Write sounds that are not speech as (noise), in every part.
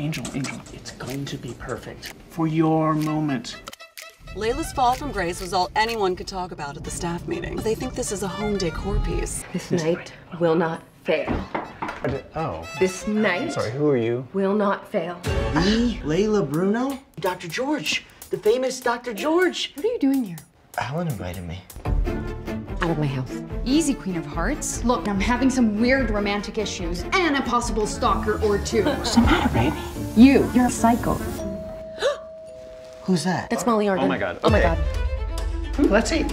Angel, Angel, it's going to be perfect for your moment. Layla's fall from grace was all anyone could talk about at the staff meeting. They think this is a home decor piece. This night will not fail. Oh, This night sorry, who are you? will not fail. Me, Layla Bruno, Dr. George, the famous Dr. George. What are you doing here? Alan invited me. Out of my house. Easy, Queen of Hearts. Look, I'm having some weird romantic issues and a possible stalker or two. (gasps) What's the matter, baby? you, you're a psycho. (gasps) Who's that? That's Molly oh, oh Arden. Oh my God, Oh my okay. god. Let's eat.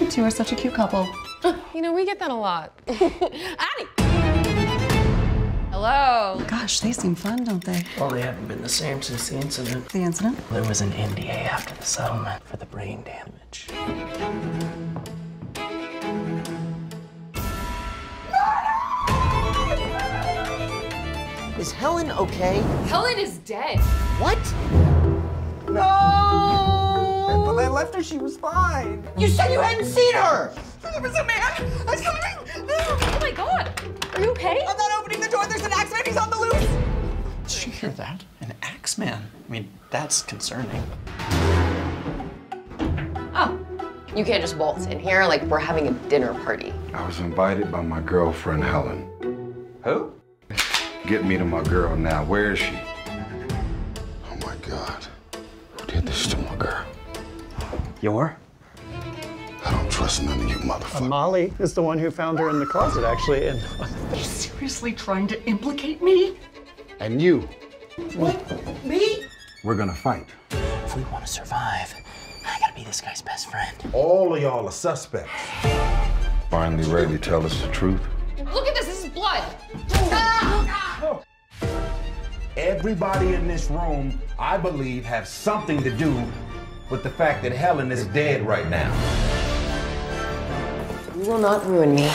You two are such a cute couple. (gasps) You know, we get that a lot. (laughs) Addie! Hello. Gosh, they seem fun, don't they? Well, they haven't been the same since the incident. The incident? There was an NDA after the settlement for the brain damage. Is Helen okay? Helen is dead. What? No! When I left her, she was fine. You said you hadn't seen her! There was a man. I saw him. Oh my god. Are you okay? I'm not opening the door. There's an accident. He's on the loose. Did you hear that? An Axeman. I mean, that's concerning. Oh. You can't just waltz in here like we're having a dinner party. I was invited by my girlfriend Helen. Who? Get me to my girl now. Where is she? Oh my God. Who did this to my girl? Your? I don't trust none of you motherfuckers. Molly is the one who found her in the closet, actually. And Are you seriously trying to implicate me? And you. What? Me? We're gonna fight. If we want to survive, I gotta be this guy's best friend. All of y'all are suspects. Finally ready to tell us the truth? everybody in this room, I believe, have something to do with the fact that Helen is dead right now. You will not ruin me.